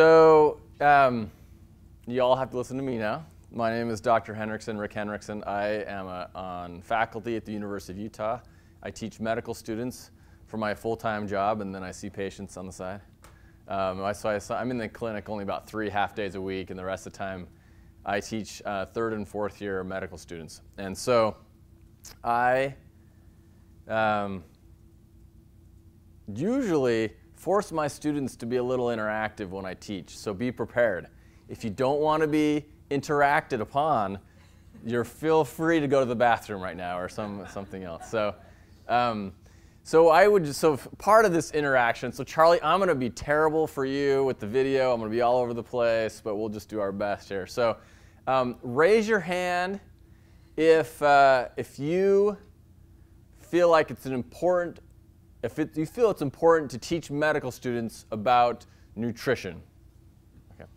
So, um, you all have to listen to me now. My name is Dr. Henriksen, Rick Henriksen. I am a, on faculty at the University of Utah. I teach medical students for my full-time job, and then I see patients on the side. Um, I, so I, am in the clinic only about three half days a week, and the rest of the time I teach uh, third and fourth year medical students. And so I um, usually force my students to be a little interactive when I teach, so be prepared. If you don't want to be interacted upon, you're feel free to go to the bathroom right now or some, something else. So, um, so I would just, so part of this interaction, so Charlie, I'm going to be terrible for you with the video. I'm to be all over the place, but we'll just do our best here. So um, raise your hand if, uh, if you feel like it's an important if it, you feel it's important to teach medical students about nutrition. Okay.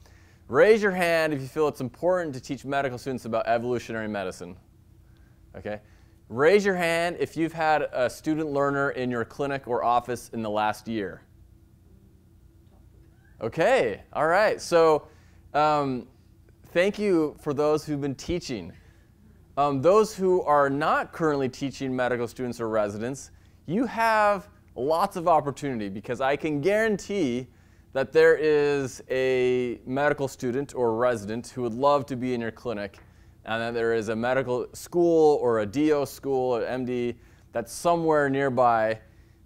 Raise your hand if you feel it's important to teach medical students about evolutionary medicine. Okay. Raise your hand if you've had a student learner in your clinic or office in the last year. Okay, all right. So um, thank you for those who've been teaching. Um, those who are not currently teaching medical students or residents, you have lots of opportunity because I can guarantee that there is a medical student or resident who would love to be in your clinic and that there is a medical school or a DO school or MD that's somewhere nearby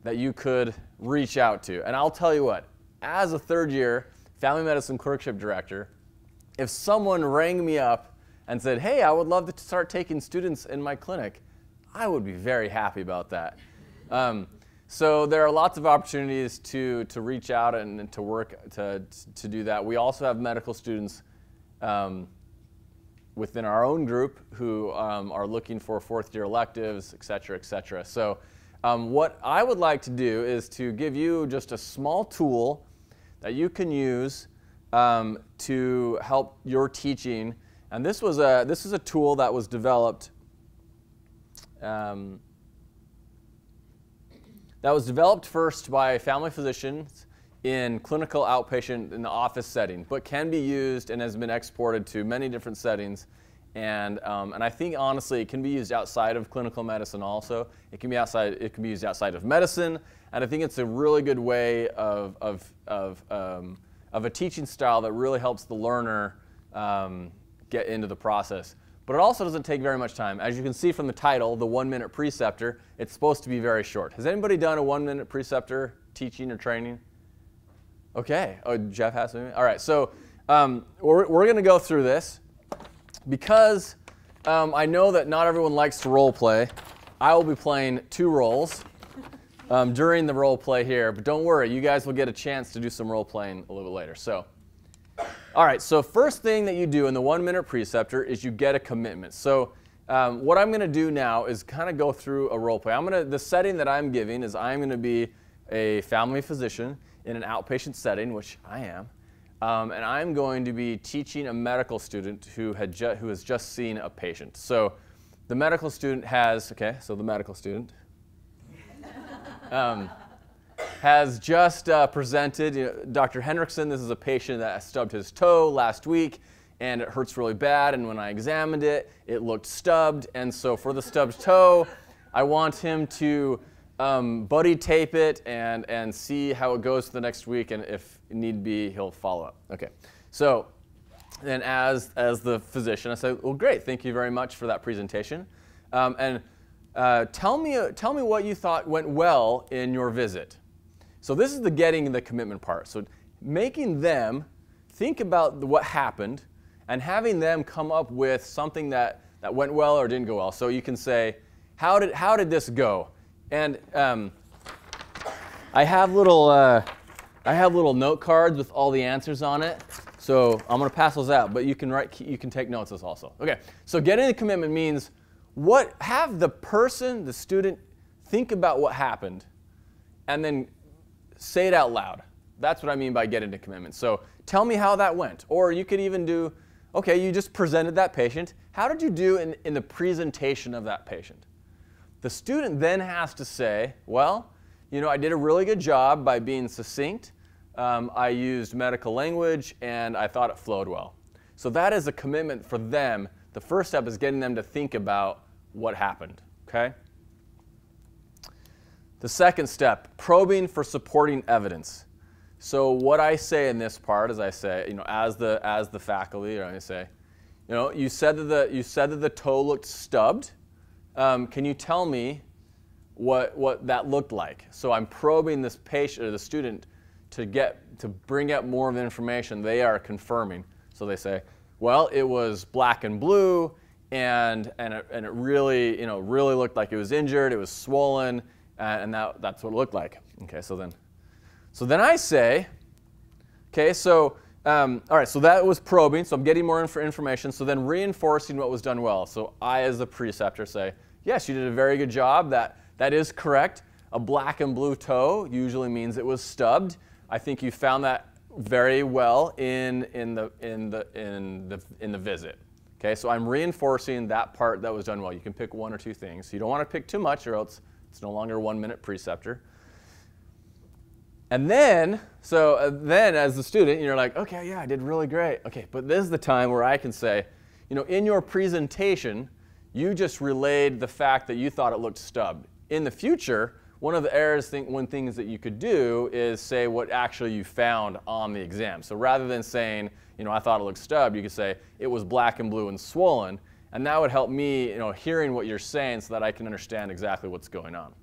that you could reach out to. And I'll tell you what, as a third year family medicine clerkship director, if someone rang me up and said, hey, I would love to start taking students in my clinic, I would be very happy about that. Um, so there are lots of opportunities to, to reach out and, and to work to, to do that. We also have medical students um, within our own group who um, are looking for fourth year electives, et cetera, et cetera. So um, what I would like to do is to give you just a small tool that you can use um, to help your teaching. And this was a, this is a tool that was developed um, that was developed first by family physicians in clinical outpatient in the office setting, but can be used and has been exported to many different settings. And, um, and I think honestly, it can be used outside of clinical medicine also. It can be outside. It can be used outside of medicine, and I think it's a really good way of of of, um, of a teaching style that really helps the learner um, get into the process. But it also doesn't take very much time. As you can see from the title, the one minute preceptor, it's supposed to be very short. Has anybody done a one minute preceptor teaching or training? Okay. Oh, Jeff has me. All right. So um, we're, we're going to go through this because um, I know that not everyone likes to role play. I will be playing two roles um, during the role play here, but don't worry, you guys will get a chance to do some role playing a little bit later. So. All right, so first thing that you do in the one minute preceptor is you get a commitment. So um, what I'm gonna do now is kind of go through a role play. I'm gonna, the setting that I'm giving is I'm gonna be a family physician in an outpatient setting, which I am, um, and I'm going to be teaching a medical student who, had who has just seen a patient. So the medical student has, okay, so the medical student. Um, has just uh, presented, you know, Dr. Henriksen, this is a patient that stubbed his toe last week and it hurts really bad. And when I examined it, it looked stubbed. And so for the stubbed toe, I want him to um, buddy tape it and, and see how it goes the next week. And if need be, he'll follow up. Okay. So then as, as the physician, I said, well, great. Thank you very much for that presentation. Um, and uh, tell, me, tell me what you thought went well in your visit. So this is the getting the commitment part. So making them think about what happened and having them come up with something that, that went well or didn't go well. So you can say, how did, how did this go? And um, I have little uh, I have little note cards with all the answers on it. So I'm going to pass those out, but you can write you can take notes also. Okay. So getting the commitment means what have the person, the student think about what happened and then say it out loud. That's what I mean by get into commitment. So tell me how that went. Or you could even do, okay, you just presented that patient. How did you do in, in the presentation of that patient? The student then has to say, well, you know, I did a really good job by being succinct, Um, I used medical language, and I thought it flowed well. So that is a commitment for them. The first step is getting them to think about what happened. Okay. The second step, probing for supporting evidence. So what I say in this part is I say, you know, as the as the faculty, or I say, you know, you said that the you said that the toe looked stubbed. Um, can you tell me what what that looked like? So I'm probing this patient or the student to get to bring up more of the information they are confirming. So they say, well, it was black and blue, and and it, and it really you know really looked like it was injured. It was swollen uh, and that, that's what it looked like. Okay, so then, so then I say, okay, so um, all right, so that was probing, so I'm getting more inf- information. So then reinforcing what was done well. So I, as the preceptor, say, yes, you did a very good job. That that is correct. A black and blue toe usually means it was stubbed. I think you found that very well in in the in the in the in the visit. Okay, so I'm reinforcing that part that was done well. You can pick one or two things. You don't want to pick too much, or else it's no longer one minute preceptor. And then, so uh, then as the student, you're like, okay, yeah, I did really great. Okay, but this is the time where I can say, you know, in your presentation, you just relayed the fact that you thought it looked stubbed. In the future, one of the errors, th- one things that you could do is say what actually you found on the exam. So rather than saying, you know, I thought it looked stubbed, you could say it was black and blue and swollen. And that would help me, you know, hearing what you're saying so that I can understand exactly what's going on.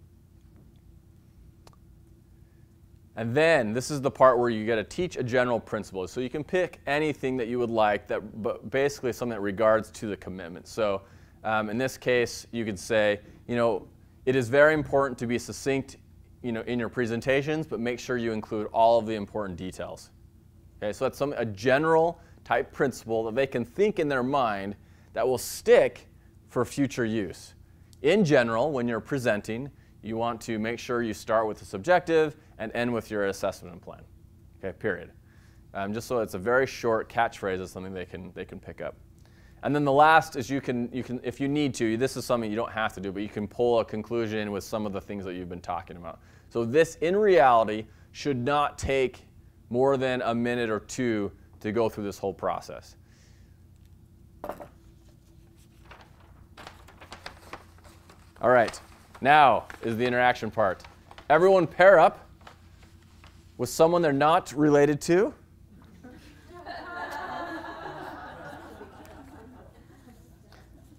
And then this is the part where you get to teach a general principle. So you can pick anything that you would like, that, but basically something that regards to the commitment. So um, in this case, you could say, you know, it is very important to be succinct, you know, in your presentations, but make sure you include all of the important details. Okay, so that's some, a general type principle that they can think in their mind that will stick for future use. In general, when you're presenting, you want to make sure you start with the subjective and end with your assessment plan. Okay, period. Um, just so it's a very short catchphrase is something they can, they can pick up. And then the last is you can, you can, if you need to, this is something you don't have to do, but you can pull a conclusion with some of the things that you've been talking about. So this, in reality, should not take more than a minute or two to go through this whole process. All right, now is the interaction part. Everyone pair up with someone they're not related to.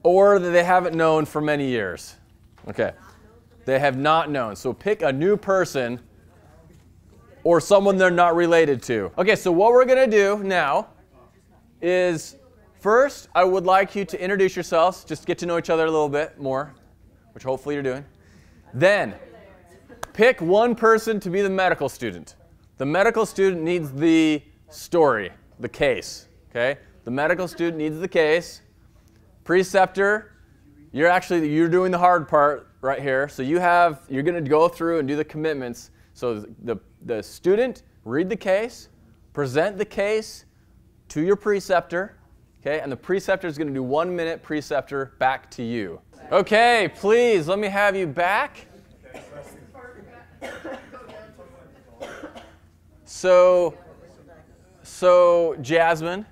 or that they haven't known for many years. Okay. They have not known. So pick a new person or someone they're not related to. Okay, so what we're going to do now is first, I would like you to introduce yourselves, just get to know each other a little bit more which hopefully you're doing. Then, pick one person to be the medical student. The medical student needs the story, the case. Okay? The medical student needs the case. Preceptor, you're actually you're doing the hard part right here. So you have you're going to go through and do the commitments. So the the student read the case, present the case to your preceptor, okay? And the preceptor is going to do 1 minute preceptor back to you. Okay, please let me have you back. So, so Jasmine,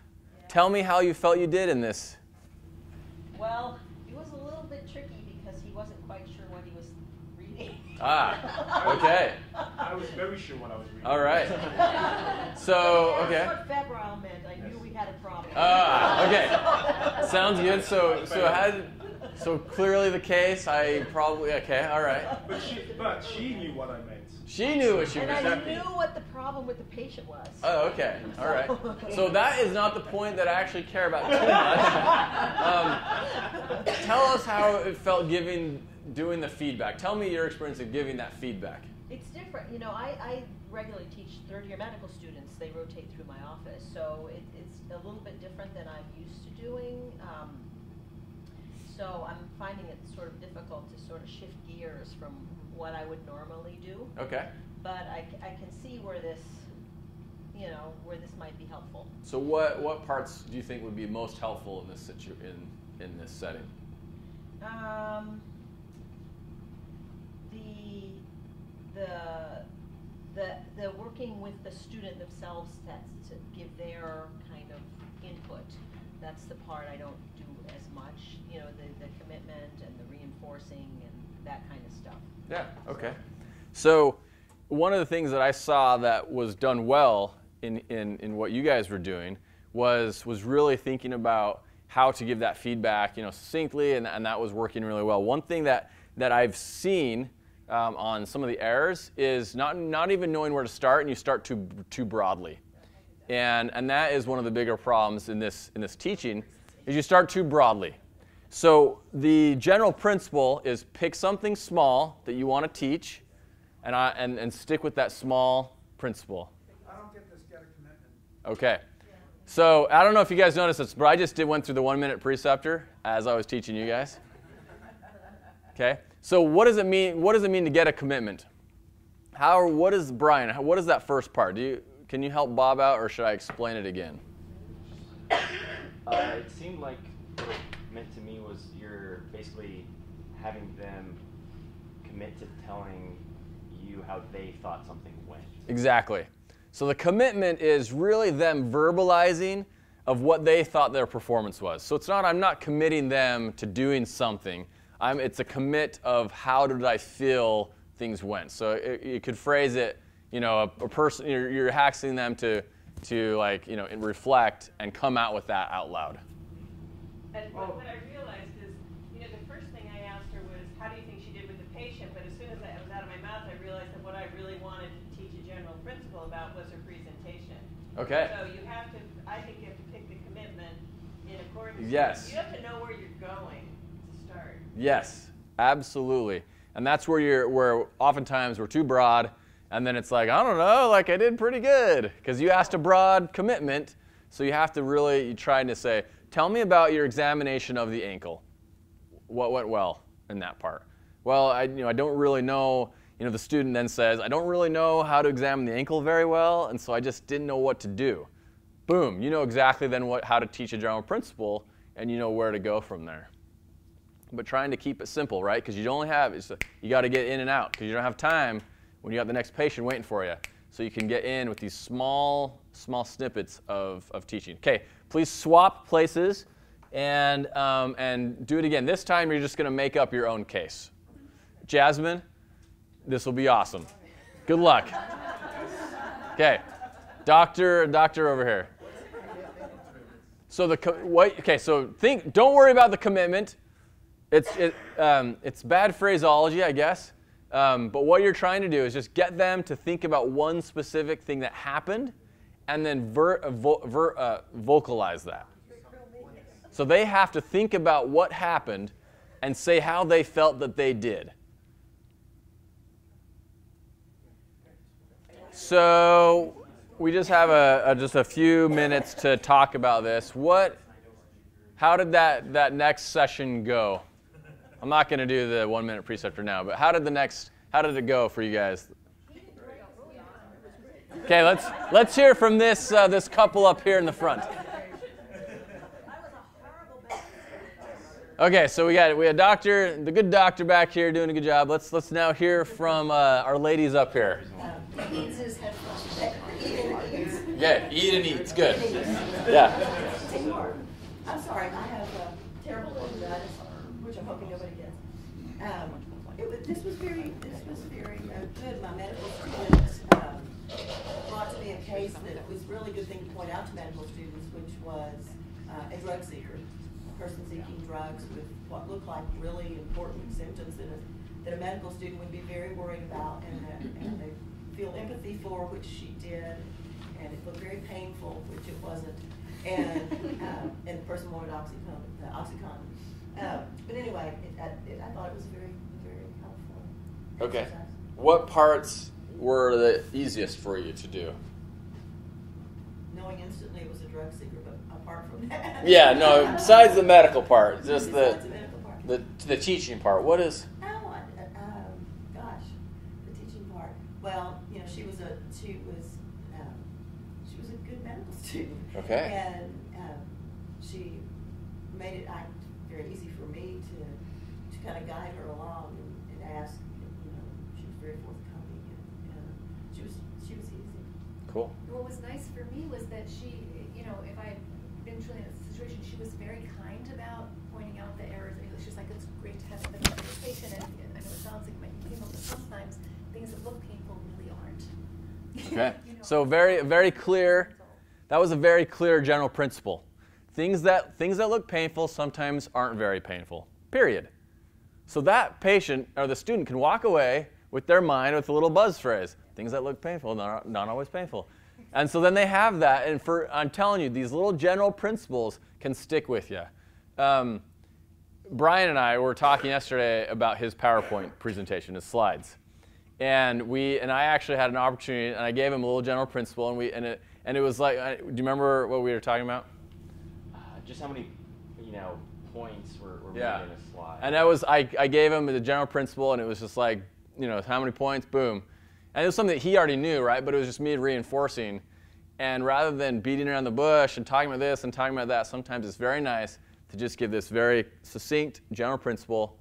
tell me how you felt you did in this. Well, it was a little bit tricky because he wasn't quite sure what he was reading. Ah, okay. I was very sure what I was reading. All right. So, okay. That's what febrile meant. I knew we had a problem. Ah, okay. Sounds good. So, so had, so clearly the case. I probably okay. All right. But she, but she knew what I meant. She knew what she and was. I exactly. knew what the problem with the patient was. Oh, okay. All right. So that is not the point that I actually care about too much. Um, tell us how it felt giving, doing the feedback. Tell me your experience of giving that feedback. It's different. You know, I, I regularly teach third year medical students. They rotate through my office. So it, it's a little bit different than I'm used to doing. Um, so I'm finding it sort of difficult to sort of shift gears from what I would normally do. Okay. But I, I can see where this, you know, where this might be helpful. So what what parts do you think would be most helpful in this situ in in this setting? Um, the the the, the working with the student themselves that's to give their kind of input. That's the part I don't do as much, you know, the, the commitment and the reinforcing and that kind of stuff. Yeah, okay. So, one of the things that I saw that was done well in, in, in what you guys were doing was, was really thinking about how to give that feedback, you know, succinctly, and, and that was working really well. One thing that, that I've seen um, on some of the errors is not, not even knowing where to start, and you start too, too broadly. And, and that is one of the bigger problems in this, in this teaching, is you start too broadly. So the general principle is pick something small that you want to teach, and, I, and, and stick with that small principle. I don't get this, get a commitment. Okay. So I don't know if you guys noticed this, but I just did went through the one minute preceptor as I was teaching you guys. Okay. So what does it mean? What does it mean to get a commitment? How? What is Brian? What is that first part? Do you can you help Bob out, or should I explain it again? Uh, it seemed like what it meant to me was you're basically having them commit to telling you how they thought something went. Exactly. So the commitment is really them verbalizing of what they thought their performance was. So it's not I'm not committing them to doing something. I'm, it's a commit of how did I feel things went. So it, you could phrase it, you know, a, a person you're, you're asking them to to like you know reflect and come out with that out loud. And what, oh. what I realized is, you know, the first thing I asked her was, how do you think she did with the patient? But as soon as that was out of my mouth, I realized that what I really wanted to teach a general principle about was her presentation. Okay. So you have to, I think you have to pick the commitment in accordance. Yes. You have to know where you're going to start. Yes, absolutely. And that's where you're where oftentimes we're too broad and then it's like, I don't know, like I did pretty good because you asked a broad commitment. So you have to really you trying to say, tell me about your examination of the ankle. What went well in that part? Well, I you know I don't really know. You know, the student then says, I don't really know how to examine the ankle very well, and so I just didn't know what to do. Boom, you know exactly then what how to teach a general principle, and you know where to go from there but trying to keep it simple, right? Because you only have, you got to get in and out because you don't have time when you got the next patient waiting for you. So you can get in with these small, small snippets of, of teaching. Okay, please swap places and, um, and do it again. This time you're just going to make up your own case. Jasmine, this will be awesome. Good luck. Okay, doctor, doctor over here. So the what? Okay, so think. Don't worry about the commitment. It's, it, um, it's bad phraseology, I guess. Um, but what you're trying to do is just get them to think about one specific thing that happened and then ver, uh, vo, ver, uh, vocalize that. So they have to think about what happened and say how they felt that they did. So we just have a, a, just a few minutes to talk about this. What, how did that, that next session go? I'm not going to do the one minute preceptor now, but how did the next, how did it go for you guys? Okay, let's let's hear from this uh, this couple up here in the front. Okay, so we got we had doctor, the good doctor back here doing a good job. Let's let's now hear from uh, our ladies up here. Yeah, eat and eat. It's Good. Yeah. I'm sorry, I have a terrible laryngitis, which I'm hoping nobody gets. Um, it was, this was very, this was very uh, good. My medical students um, brought to me a case that was really good thing to point out to medical students, which was uh, a drug seeker, a person seeking drugs with what looked like really important symptoms that a, that a medical student would be very worried about and, that, and they feel empathy for, which she did, and it looked very painful, which it wasn't and um, and the person wanted oxycontin. Uh, oxycontin. Um, but anyway, it, it, I thought it was very very helpful. Okay. exercise. What parts were the easiest for you to do? Knowing instantly it was a drug seeker, but apart from that. Yeah, no. Besides the medical part, just the the medical part. the the teaching part. What is? Oh, I, um, gosh, the teaching part. Well, you know, she was a she was um, she was a good medical student. Okay. And um, she made it act very easy for me to to kind of guide her along and, and ask. You know, she was very forthcoming and, and she was, she was easy. Cool. What was nice for me was that she, you know, if I'd been truly in a situation, she was very kind about pointing out the errors. I mean, she was like, it's great to have a conversation, and and I know it sounds like it might be painful, but sometimes things that look painful really aren't. Okay. You know, So very, very clear. That was a very clear general principle. Things that things that look painful sometimes aren't very painful. Period. So that patient or the student can walk away with their mind with a little buzz phrase. Things that look painful, not, not always painful. And so then they have that, and for I'm telling you, these little general principles can stick with you. Um, Brian and I were talking yesterday about his PowerPoint presentation, his slides, and we and I actually had an opportunity, and I gave him a little general principle, and we and it and it was like, I- do you remember what we were talking about? Just how many, you know, points were, were Yeah. made in a slide. And that was I, I gave him the general principle, and it was just like, you know, how many points, boom. And it was something that he already knew, right? But it was just me reinforcing. And rather than beating around the bush and talking about this and talking about that, sometimes it's very nice to just give this very succinct general principle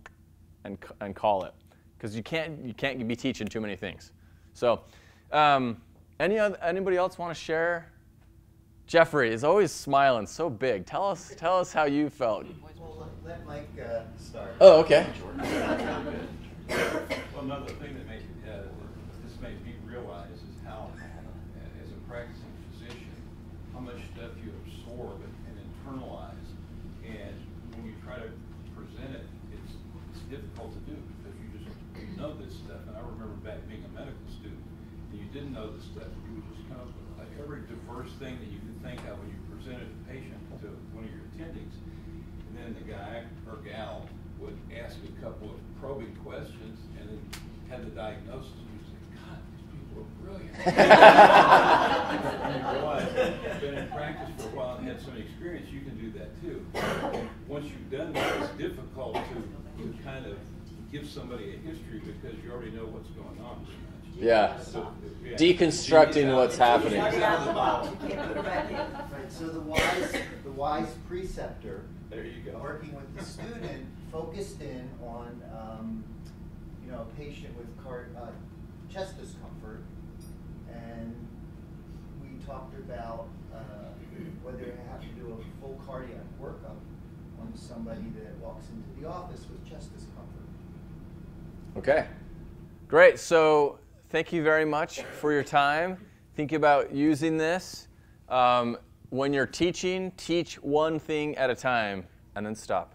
and, and call it. Because you can't, you can't be teaching too many things. So, um, any other, anybody else want to share? Jeffrey is always smiling so big. Tell us, tell us how you felt. Well, let- let Mike uh, start. Oh, okay. Well, another thing that made, uh, this made me realize is how, uh, as a practicing physician, how much stuff you absorb and and internalize. And when you try to present it, it's, it's difficult to do because you just, you know this stuff. And I remember back being a medical student, and you didn't know this stuff. You would just come up with like every diverse thing that you could think of when you presented a patient to one of your attendings. And then the guy or gal would ask a couple of probing questions and then had the diagnosis. And you'd say, God, these people are brilliant. and you realize, been in practice for a while and had some experience, you can do that too. Once you've done that, it's difficult to, to kind of give somebody a history because you already know what's going on. So much. Yeah. Deconstructing what's happening. Out of the box. You can't put it back in. Right, so the wise, the wise preceptor, There you go. working with the student, focused in on, um, you know, a patient with car, uh, chest discomfort. And we talked about, uh, whether to have to do a full cardiac workup on somebody that walks into the office with chest discomfort. Okay. Great. So thank you very much for your time. Think about using this. Um, when you're teaching, teach one thing at a time and then stop.